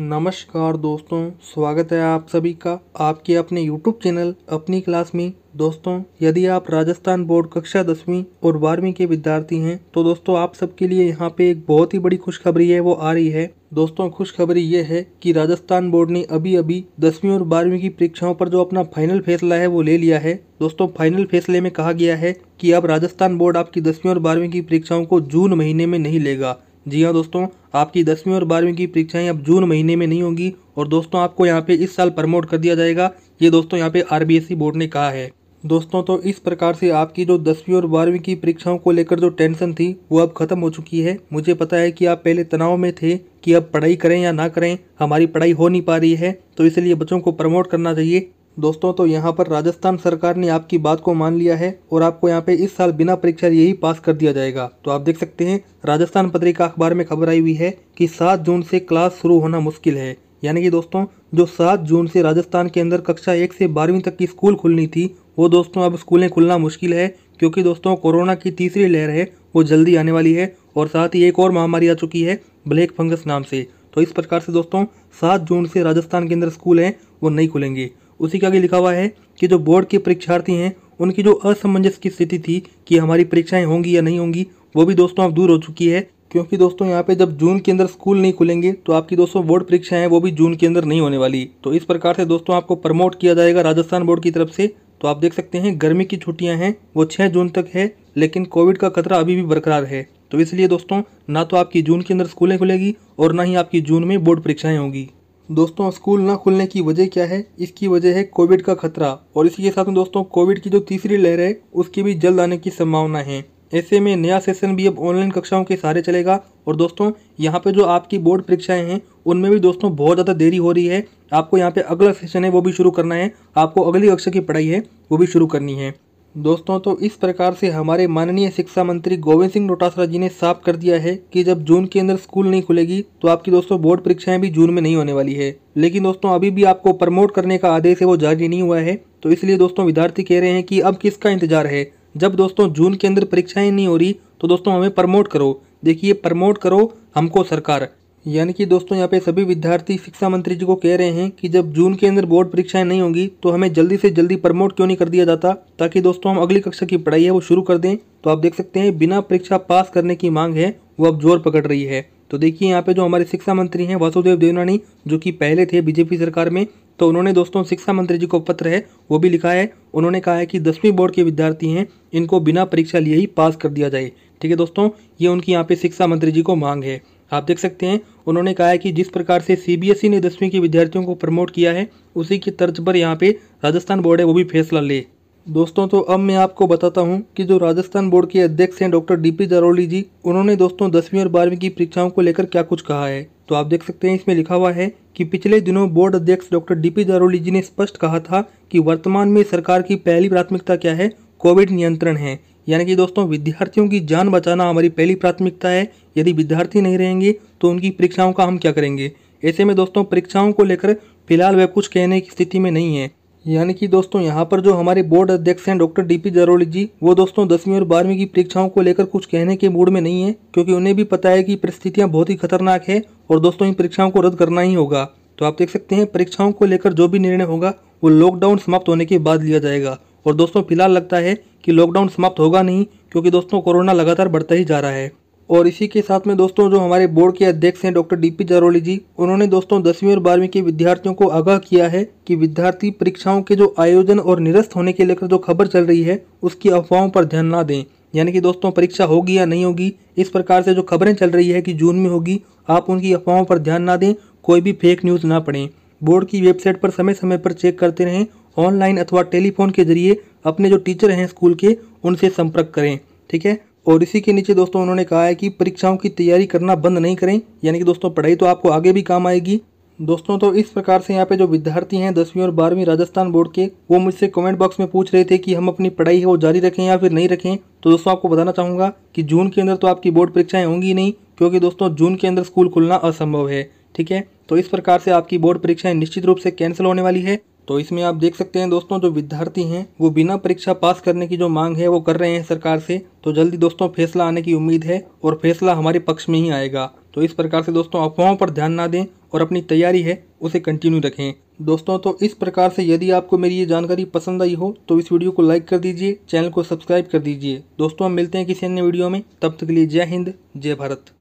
नमस्कार दोस्तों, स्वागत है आप सभी का आपके अपने YouTube चैनल अपनी क्लास में। दोस्तों, यदि आप राजस्थान बोर्ड कक्षा दसवीं और बारहवीं के विद्यार्थी हैं तो दोस्तों आप सबके लिए यहाँ पे एक बहुत ही बड़ी खुशखबरी है, वो आ रही है। दोस्तों, खुशखबरी ये है कि राजस्थान बोर्ड ने अभी अभी दसवीं और बारहवीं की परीक्षाओं पर जो अपना फाइनल फैसला है, वो ले लिया है। दोस्तों फाइनल फैसले में कहा गया है कि अब राजस्थान बोर्ड आपकी दसवीं और बारहवीं की परीक्षाओं को जून महीने में नहीं लेगा। जी हाँ दोस्तों, आपकी दसवीं और बारहवीं की परीक्षाएँ अब जून महीने में नहीं होंगी और दोस्तों आपको यहाँ पे इस साल प्रमोट कर दिया जाएगा। ये दोस्तों यहाँ पे आरबीएसई बोर्ड ने कहा है। दोस्तों तो इस प्रकार से आपकी जो दसवीं और बारहवीं की परीक्षाओं को लेकर जो टेंशन थी, वो अब खत्म हो चुकी है। मुझे पता है कि आप पहले तनाव में थे कि अब पढ़ाई करें या ना करें, हमारी पढ़ाई हो नहीं पा रही है तो इसलिए बच्चों को प्रमोट करना चाहिए। दोस्तों तो यहाँ पर राजस्थान सरकार ने आपकी बात को मान लिया है और आपको यहाँ पे इस साल बिना परीक्षा यही पास कर दिया जाएगा। तो आप देख सकते हैं, राजस्थान पत्रिका अखबार में खबर आई हुई है कि सात जून से क्लास शुरू होना मुश्किल है। यानी कि दोस्तों, जो सात जून से राजस्थान के अंदर कक्षा एक से बारहवीं तक की स्कूल खुलनी थी, वो दोस्तों, अब स्कूलें खुलना मुश्किल है क्योंकि दोस्तों, कोरोना की तीसरी लहर है, वो जल्दी आने वाली है और साथ ही एक और महामारी आ चुकी है, ब्लैक फंगस नाम से। तो इस प्रकार से दोस्तों, सात जून से राजस्थान के अंदर स्कूल हैं, वो नहीं खुलेंगे। उसी के आगे लिखा हुआ है कि जो बोर्ड के परीक्षार्थी हैं, उनकी जो असमंजस की स्थिति थी कि हमारी परीक्षाएँ होंगी या नहीं होंगी, वो भी दोस्तों अब दूर हो चुकी है। क्योंकि दोस्तों यहाँ पे जब जून के अंदर स्कूल नहीं खुलेंगे तो आपकी दोस्तों बोर्ड परीक्षाएँ वो भी जून के अंदर नहीं होने वाली। तो इस प्रकार से दोस्तों आपको प्रमोट किया जाएगा राजस्थान बोर्ड की तरफ़ से। तो आप देख सकते हैं, गर्मी की छुट्टियाँ हैं, वो छः जून तक है, लेकिन कोविड का खतरा अभी भी बरकरार है। तो इसलिए दोस्तों, ना तो आपकी जून के अंदर स्कूलें खुलेगी और ना ही आपकी जून में बोर्ड परीक्षाएँ होंगी। दोस्तों, स्कूल न खुलने की वजह क्या है? इसकी वजह है कोविड का खतरा और इसी के साथ में दोस्तों, कोविड की जो तीसरी लहर है, उसकी भी जल्द आने की संभावना है। ऐसे में नया सेशन भी अब ऑनलाइन कक्षाओं के सहारे चलेगा और दोस्तों, यहाँ पे जो आपकी बोर्ड परीक्षाएँ हैं, उनमें भी दोस्तों बहुत ज़्यादा देरी हो रही है। आपको यहाँ पे अगला सेशन है, वो भी शुरू करना है। आपको अगली कक्षा की पढ़ाई है, वो भी शुरू करनी है। दोस्तों तो इस प्रकार से हमारे माननीय शिक्षा मंत्री गोविंद सिंह डोटासरा जी ने साफ़ कर दिया है कि जब जून के अंदर स्कूल नहीं खुलेगी तो आपकी दोस्तों बोर्ड परीक्षाएँ भी जून में नहीं होने वाली है। लेकिन दोस्तों, अभी भी आपको प्रमोट करने का आदेश है, वो जारी नहीं हुआ है। तो इसलिए दोस्तों, विद्यार्थी कह रहे हैं कि अब किसका इंतज़ार है? जब दोस्तों जून के अंदर परीक्षाएँ नहीं हो रही तो दोस्तों हमें प्रमोट करो। देखिए, प्रमोट करो हमको सरकार। यानी कि दोस्तों यहाँ पे सभी विद्यार्थी शिक्षा मंत्री जी को कह रहे हैं कि जब जून के अंदर बोर्ड परीक्षाएँ नहीं होंगी तो हमें जल्दी से जल्दी प्रमोट क्यों नहीं कर दिया जाता? ताकि दोस्तों हम अगली कक्षा की पढ़ाई है वो शुरू कर दें। तो आप देख सकते हैं, बिना परीक्षा पास करने की मांग है, वो अब ज़ोर पकड़ रही है। तो देखिए यहाँ पे जो हमारे शिक्षा मंत्री हैं, वासुदेव देवनानी, जो कि पहले थे बीजेपी सरकार में तो उन्होंने दोस्तों शिक्षा मंत्री जी को पत्र है, वो भी लिखा है। उन्होंने कहा है कि दसवीं बोर्ड के विद्यार्थी हैं, इनको बिना परीक्षा लिए ही पास कर दिया जाए। ठीक है दोस्तों, ये उनकी यहाँ पे शिक्षा मंत्री जी को मांग है। आप देख सकते हैं, उन्होंने कहा है कि जिस प्रकार से सीबीएसई ने दसवीं के विद्यार्थियों को प्रमोट किया है, उसी की तर्ज पर यहाँ पे राजस्थान बोर्ड है, वो भी फैसला ले दोस्तों तो अब मैं आपको बताता हूँ कि जो राजस्थान बोर्ड के अध्यक्ष हैं, डॉक्टर डीपी जारोली जी, उन्होंने दोस्तों दसवीं और बारहवीं की परीक्षाओं को लेकर क्या कुछ कहा है? तो आप देख सकते हैं, इसमें लिखा हुआ है कि पिछले दिनों बोर्ड अध्यक्ष डॉक्टर डीपी जारोली जी ने स्पष्ट कहा था कि वर्तमान में सरकार की पहली प्राथमिकता क्या है? कोविड नियंत्रण है। यानी कि दोस्तों, विद्यार्थियों की जान बचाना हमारी पहली प्राथमिकता है। यदि विद्यार्थी नहीं रहेंगे तो उनकी परीक्षाओं का हम क्या करेंगे? ऐसे में दोस्तों, परीक्षाओं को लेकर फ़िलहाल वह कुछ कहने की स्थिति में नहीं है। यानी कि दोस्तों, यहाँ पर जो हमारे बोर्ड अध्यक्ष हैं, डॉक्टर डीपी जरोली जी, वो दोस्तों दसवीं और बारहवीं की परीक्षाओं को लेकर कुछ कहने के मूड में नहीं है, क्योंकि उन्हें भी पता है कि परिस्थितियाँ बहुत ही खतरनाक है और दोस्तों, इन परीक्षाओं को रद्द करना ही होगा। तो आप देख सकते हैं, परीक्षाओं को लेकर जो भी निर्णय होगा, वो लॉकडाउन समाप्त होने के बाद लिया जाएगा। और दोस्तों, फ़िलहाल लगता है कि लॉकडाउन समाप्त होगा नहीं, क्योंकि दोस्तों, कोरोना लगातार बढ़ता ही जा रहा है। और इसी के साथ में दोस्तों, जो हमारे बोर्ड के अध्यक्ष हैं, डॉक्टर डीपी जारोली जी, उन्होंने दोस्तों, दसवीं और बारहवीं के विद्यार्थियों को आगाह किया है कि विद्यार्थी परीक्षाओं के जो आयोजन और निरस्त होने के लेकर जो खबर चल रही है, उसकी अफवाहों पर ध्यान ना दें। यानी कि दोस्तों, परीक्षा होगी या नहीं होगी, इस प्रकार से जो खबरें चल रही है कि जून में होगी, आप उनकी अफवाहों पर ध्यान ना दें, कोई भी फेक न्यूज़ ना पढ़ें। बोर्ड की वेबसाइट पर समय समय पर चेक करते रहें ऑनलाइन अथवा टेलीफोन के ज़रिए अपने जो टीचर हैं स्कूल के, उनसे संपर्क करें, ठीक है? और इसी के नीचे दोस्तों उन्होंने कहा है कि परीक्षाओं की तैयारी करना बंद नहीं करें, यानी कि दोस्तों पढ़ाई तो आपको आगे भी काम आएगी। दोस्तों तो इस प्रकार से यहाँ पे जो विद्यार्थी हैं दसवीं और बारहवीं राजस्थान बोर्ड के, वो मुझसे कमेंट बॉक्स में पूछ रहे थे कि हम अपनी पढ़ाई है वो जारी रखें या फिर नहीं रखें। तो दोस्तों, आपको बताना चाहूँगा कि जून के अंदर तो आपकी बोर्ड परीक्षाएँ होंगी नहीं, क्योंकि दोस्तों जून के अंदर स्कूल खुलना असंभव है, ठीक है? तो इस प्रकार से आपकी बोर्ड परीक्षाएँ निश्चित रूप से कैंसिल होने वाली है। तो इसमें आप देख सकते हैं दोस्तों, जो विद्यार्थी हैं, वो बिना परीक्षा पास करने की जो मांग है, वो कर रहे हैं सरकार से। तो जल्दी दोस्तों, फैसला आने की उम्मीद है और फैसला हमारे पक्ष में ही आएगा। तो इस प्रकार से दोस्तों, अफवाहों पर ध्यान ना दें और अपनी तैयारी है, उसे कंटिन्यू रखें। दोस्तों तो इस प्रकार से यदि आपको मेरी ये जानकारी पसंद आई हो तो इस वीडियो को लाइक कर दीजिए, चैनल को सब्सक्राइब कर दीजिए। दोस्तों, हम मिलते हैं किसी अन्य वीडियो में। तब तक के लिए जय हिंद, जय भारत।